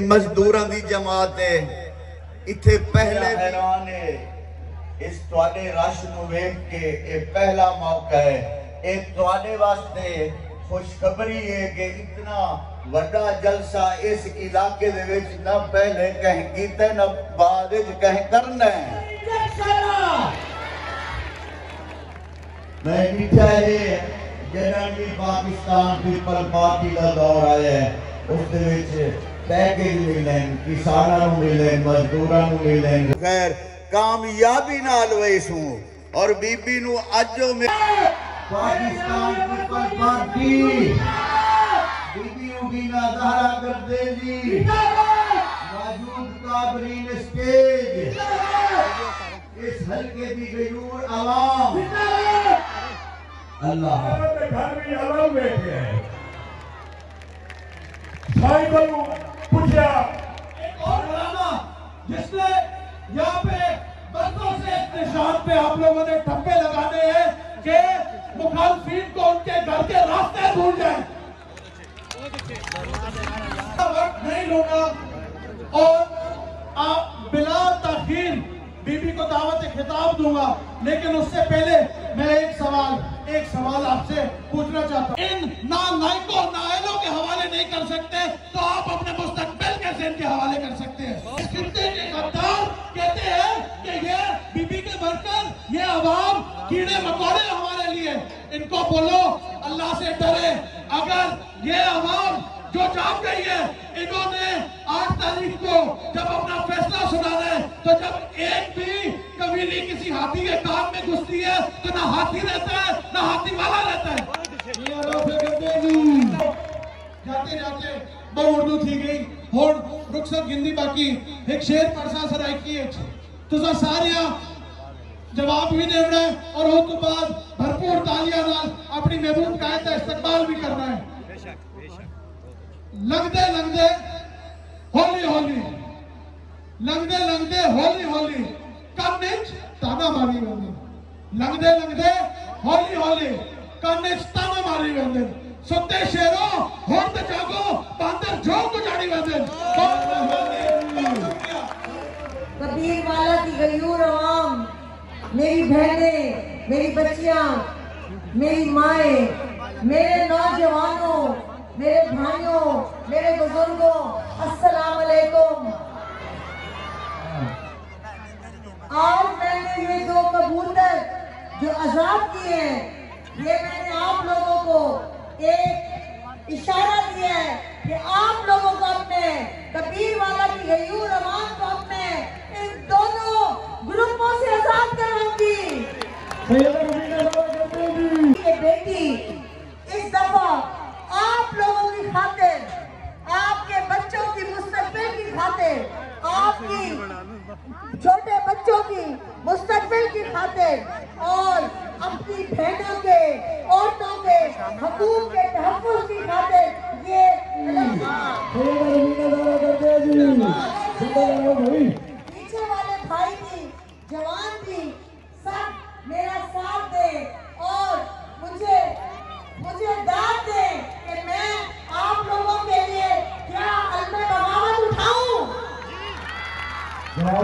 मजदूर की जमात है। इतने पहले इस तुडे रश नेख के ये पहला मौका है। ये थोड़े वास्ते खुशखबरी है कि इतना वाला जलसा इस इलाके ना पहले कहीं किते न बाद कहीं करना है। ਜਦੋਂ ਵੀ ਪਾਕਿਸਤਾਨ ਪੀਪਲ ਪਾਰਟੀ ਦਾ ਦੌਰ ਆਇਆ ਹੈ, ਉਸ ਦੇ ਵਿੱਚ ਪੈਕੇਜ ਮਿਲਣ ਕਿਸਾਨਾਂ ਨੂੰ ਮਿਲਣ ਮਜ਼ਦੂਰਾਂ ਨੂੰ ਮਿਲਣ ਖੈਰ ਕਾਮਯਾਬੀ ਨਾਲ ਵੈਸੂ ਔਰ ਬੀਬੀ ਨੂੰ ਅੱਜ ਉਹ ਮਿਲ- ਪਾਕਿਸਤਾਨ ਪੀਪਲ ਪਾਰਟੀ ਬੀਬੀ ਉਬੀਨਾ ਜ਼ਹਰਾ ਕਰਦੇ ਜੀ ਮੌਜੂਦ ਕਾਬਰੀਨ ਸਟੇਜ ਇਸ ਹਲਕੇ ਦੀ ਗਯੂਰ ਆਵਾਮ ਅੱਲਾਹ अल्लाह। घर में आराम बैठे हैं भाई पूछा एक और घराना जिसने यहाँ पे बरसों से निशान पे आप लोगों ने ठप्पे लगाने हैं कि मुखालफीन को उनके घर के रास्ते भूल जाए। वक्त नहीं लूँगा। और आप बिला तखीर बीबी को दावत खिताब दूँगा, लेकिन उससे पहले कीड़े मकोड़े हमारे लिए। इनको बोलो, अल्लाह से डरे। अगर ये अवाम जो जाग गई है, इन्होंने आठ तारीख को जब अपना फैसला सुनाना है तो जब एक भी कबीली किसी हाथी के कान में घुसती है तो ना हाथी रहता है, ना हाथी वाला रहता है। जाते जाते बहु उर्दू थी गई। होड़ रुखसत गिंदी बाकी। एक शेर परसा सराय की है तुझा सारिया जवाब भी देना है और उस तो बाद भरपूर तालियाँ नाल अपनी महबूब कायद का इस्तकबाल भी करना है। लगदे लगदे होली होली। लगदे लगदे होली होली। कन्निच, ताना मारी वेंदे लगदे लगदे होली होली। कन्निच, ताना मारी वेंदे सुते शेरो हुन ते जागो, बांदर जो गुजारी वेंदे कबीर वाला की गयूर आवाम मेरी बहनें, मेरी बच्चियाँ, मेरी माए, मेरे नौजवानों, मेरे भाइयों, मेरे बुज़ुर्गों अस्सलाम वालेकुम आज मैंने ये दो कबूतर जो आज़ाद किए हैं, ये मैंने आप लोगों को एक इशारा दिया है कि आप लोगों को अपने कबीर वाला की गयूर अमान को अपने इन दोनों ग्रुपों से आज़ाद कराऊँगी ये बेटी इस दफ़ा आप लोगों की खातिर आपके बच्चों की मुस्तकबिल की खातिर आपकी छोटे बच्चों की मुस्तबिल की खातिर और अपनी बहनों के औरतों के हकूक के तहफ़ की खातिर ये पीछे वाले भाई की जवान भी सब मेरा साथ दे और मुझे मुझे दाद दे कि मैं आप लोगों के लिए क्या अलमे बगावत उठाऊं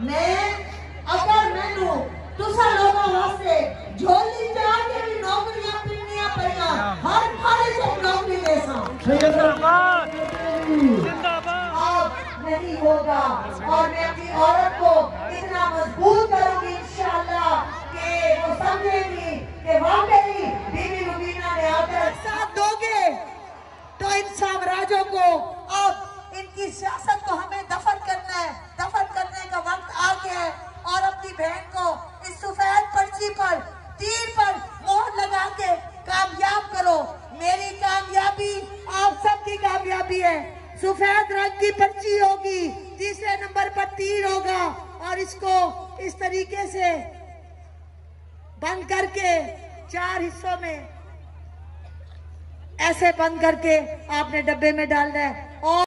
मैं अगर मैनू तुसा लोगों वास्ते झोली चाह के भी नौकरियाँ पिनिया पड़िया हर खाने से नौकरी दे सा। अब नहीं होगा। और मैं अपनी औरत को इतना मज़बूत करूँगी इंशाल्लाह कि वो समझेगी कि वाकई बीबी रुबीना ने आकर साथ दोगे तो इन साम्राज्यों को अब इनकी सियासत को हमें दफन करना है दफन करने का वक्त आ गया है और अपनी बहन को इस सफ़ेद पर्ची पर सफ़ेद रंग की पर्ची होगी तीसरे नंबर पर तीर होगा और इसको इस तरीके से बंद करके, चार हिस्सों में ऐसे बंद करके आपने डब्बे में डालना है और